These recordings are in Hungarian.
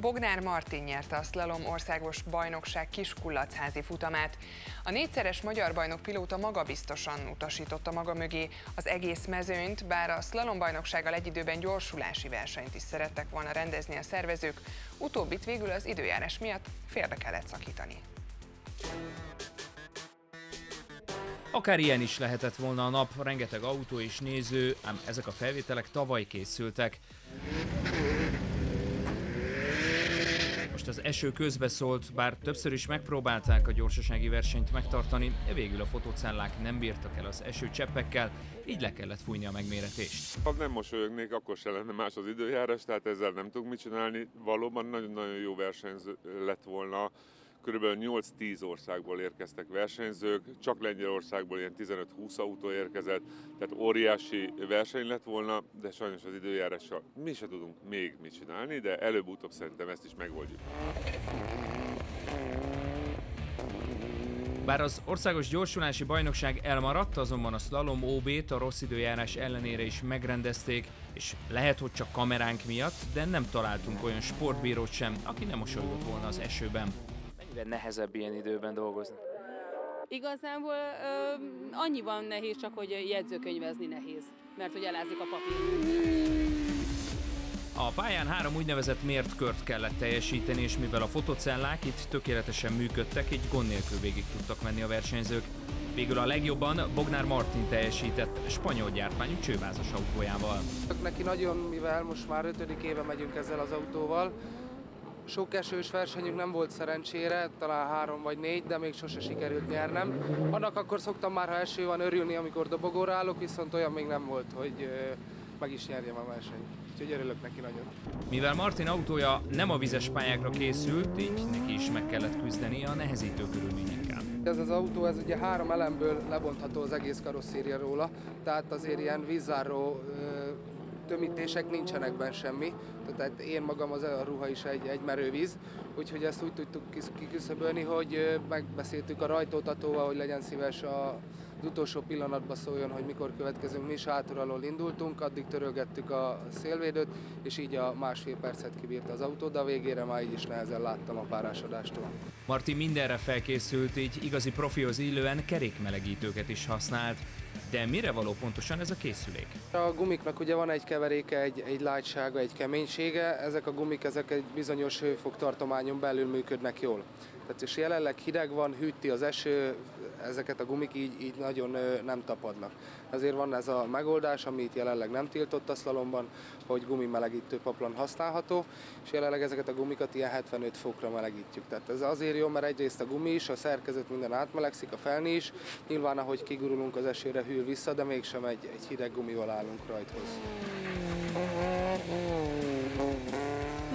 Bognár Martin nyerte a slalom országos bajnokság kiskullacházi futamát. A négyszeres magyar bajnok pilóta magabiztosan utasította maga mögé az egész mezőnyt, bár a slalom bajnoksággal egy időben gyorsulási versenyt is szerettek volna rendezni a szervezők, utóbbit végül az időjárás miatt félbe kellett szakítani. Akár ilyen is lehetett volna a nap, rengeteg autó és néző, ám ezek a felvételek tavaly készültek. Most az eső közbeszólt, bár többször is megpróbálták a gyorsasági versenyt megtartani, végül a fotocellák nem bírtak el az eső cseppekkel, így le kellett fújni a megméretést. Ha nem mosolyognék, akkor se lenne más az időjárás, tehát ezzel nem tudunk mit csinálni. Valóban nagyon-nagyon jó verseny lett volna, Körülbelül 8-10 országból érkeztek versenyzők, csak Lengyelországból ilyen 15-20 autó érkezett, tehát óriási verseny lett volna, de sajnos az időjárással mi se tudunk még mit csinálni, de előbb-utóbb szerintem ezt is megoldjuk. Bár az országos gyorsulási bajnokság elmaradt, azonban a slalom OB-t a rossz időjárás ellenére is megrendezték, és lehet, hogy csak kameránk miatt, de nem találtunk olyan sportbírót sem, aki nem mosolygott volna az esőben mennyire nehezebb ilyen időben dolgozni? Igazából ö, annyiban nehéz, csak hogy jegyzőkönyvezni nehéz, mert hogy elázik a papír. A pályán három úgynevezett mért kört kellett teljesíteni, és mivel a fotocellák itt tökéletesen működtek, így gond nélkül végig tudtak menni a versenyzők. Végül a legjobban Bognár Martin teljesített spanyol gyártmányú csővázas autójával. Neki nagyon, mivel most már ötödik éve megyünk ezzel az autóval, sok esős versenyünk nem volt szerencsére, talán három vagy négy, de még sose sikerült nyernem. Annak akkor szoktam már, ha eső van, örülni, amikor dobogóra állok, viszont olyan még nem volt, hogy meg is nyerjem a versenyt. Úgyhogy örülök neki nagyon. Mivel Martin autója nem a vizes pályákra készült, így neki is meg kellett küzdeni a nehezítő körülményekkel. Ez az autó, ez ugye három elemből lebontható az egész karosszéria róla, tehát azért ilyen vízzáró tömítések nincsenek benne semmi, tehát én magam az a ruha is egy, egy merővíz, úgyhogy ezt úgy tudtuk kiküszöbölni, hogy megbeszéltük a rajtótatóval, hogy legyen szíves a az utolsó pillanatban szóljon, hogy mikor következünk. Mi is hátul alól indultunk, addig törölgettük a szélvédőt, és így a másfél percet kibírta az autó, de a végére már így is nehezen láttam a párásodástól. Marti mindenre felkészült, így igazi profihoz illően kerékmelegítőket is használt. De mire való pontosan ez a készülék? A gumiknak ugye van egy keveréke, egy, egy lágysága, egy keménysége, ezek a gumik ezek egy bizonyos hőfoktartományon belül működnek jól. Tehát és jelenleg hideg van, hűti az eső, ezeket a gumik így, így nagyon nem tapadnak. Ezért van ez a megoldás, amit jelenleg nem tiltott a szlalomban, hogy gumimelegítő paplan használható, és jelenleg ezeket a gumikat ilyen 75 fokra melegítjük. Tehát ez azért jó, mert egyrészt a gumi is, a szerkezet minden átmelegszik, a felni is, nyilván ahogy kigurulunk az esőre hűl vissza, de mégsem egy, egy hideg gumival állunk rajthoz.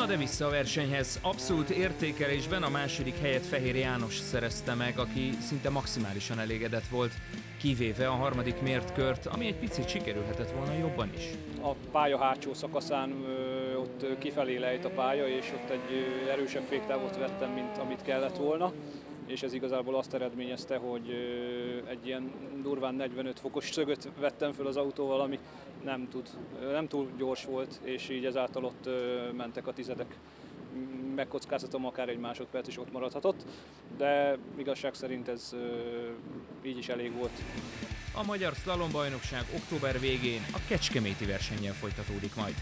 De vissza a versenyhez. Abszolút értékelésben a második helyet Fehér János szerezte meg, aki szinte maximálisan elégedett volt, kivéve a harmadik mért kört, ami egy picit sikerülhetett volna jobban is. A pálya hátsó szakaszán ott kifelé lejt a pálya, és ott egy erősebb féktávot vettem, mint amit kellett volna és ez igazából azt eredményezte, hogy egy ilyen durván 45 fokos szögöt vettem föl az autóval, ami nem, tud, nem túl gyors volt, és így ezáltal ott mentek a tizedek. Megkockáztatom, akár egy másodperc is ott maradhatott, de igazság szerint ez így is elég volt. A Magyar Slalom Bajnokság október végén a Kecskeméti versennyel folytatódik majd.